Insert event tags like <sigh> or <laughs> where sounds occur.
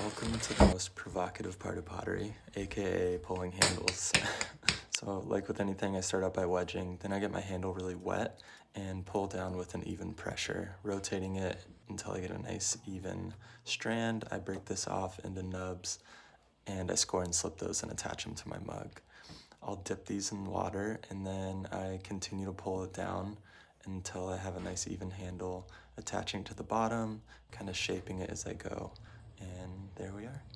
Welcome to the most provocative part of pottery, aka pulling handles. <laughs> so, like with anything, I start out by wedging, then I get my handle really wet and pull down with an even pressure, rotating it until I get a nice even strand. I break this off into nubs and I score and slip those and attach them to my mug. I'll dip these in water and then I continue to pull it down until I have a nice even handle attaching to the bottom, kind of shaping it as I go. There we are.